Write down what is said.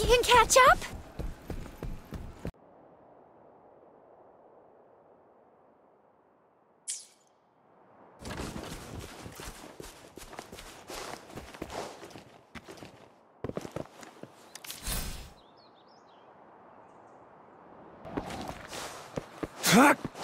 you can catch up? Fuck!